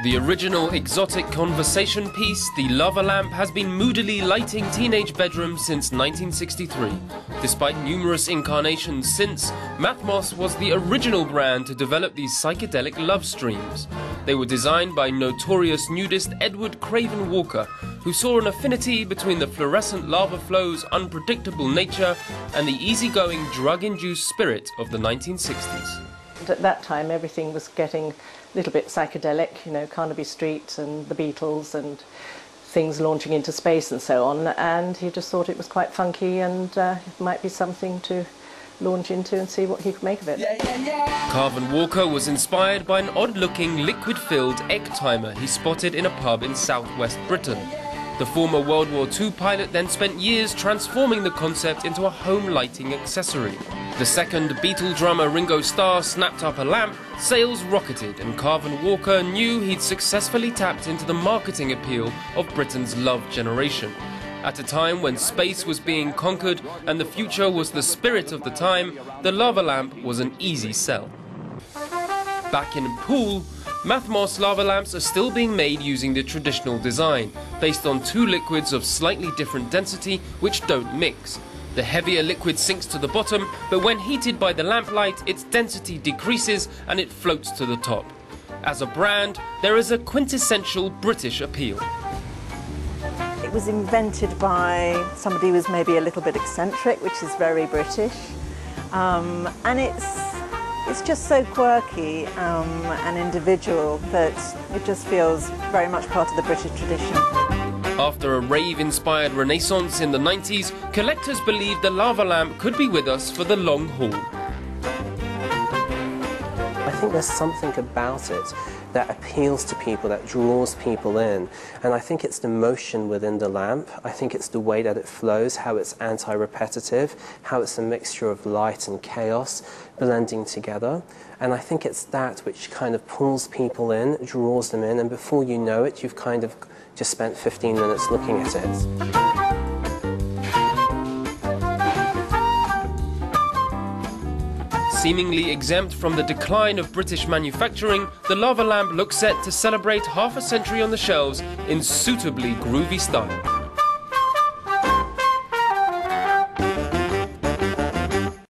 The original exotic conversation piece, the lava lamp, has been moodily lighting teenage bedrooms since 1963. Despite numerous incarnations since, Mathmos was the original brand to develop these psychedelic love streams. They were designed by notorious nudist Edward Craven Walker, who saw an affinity between the fluorescent lava flow's unpredictable nature and the easygoing drug-induced spirit of the 1960s. At that time, everything was getting a little bit psychedelic, you know, Carnaby Street and the Beatles and things launching into space and so on. And he just thought it was quite funky and uh, it might be something to launch into and see what he could make of it. Craven Walker was inspired by an odd-looking liquid-filled egg timer he spotted in a pub in southwest Britain. The former World War II pilot then spent years transforming the concept into a home lighting accessory. The second Beatle drummer Ringo Starr snapped up a lamp, sales rocketed, and Craven Walker knew he'd successfully tapped into the marketing appeal of Britain's love generation. At a time when space was being conquered and the future was the spirit of the time, the lava lamp was an easy sell. Back in Poole, Mathmos lava lamps are still being made using the traditional design, based on two liquids of slightly different density which don't mix. The heavier liquid sinks to the bottom, but when heated by the lamplight, its density decreases and it floats to the top. As a brand, there is a quintessential British appeal. It was invented by somebody who was maybe a little bit eccentric, which is very British. Um, and it's, it's just so quirky um, and individual that it just feels very much part of the British tradition. After a rave-inspired renaissance in the 90s, collectors believed the lava lamp could be with us for the long haul. Think there's something about it that appeals to people, that draws people in. And I think it's the motion within the lamp. I think it's the way that it flows, how it's anti-repetitive, how it's a mixture of light and chaos blending together. And I think it's that which kind of pulls people in, draws them in, and before you know it, you've kind of just spent 15 minutes looking at it. Seemingly exempt from the decline of British manufacturing, the lava lamp looks set to celebrate half a century on the shelves in suitably groovy style.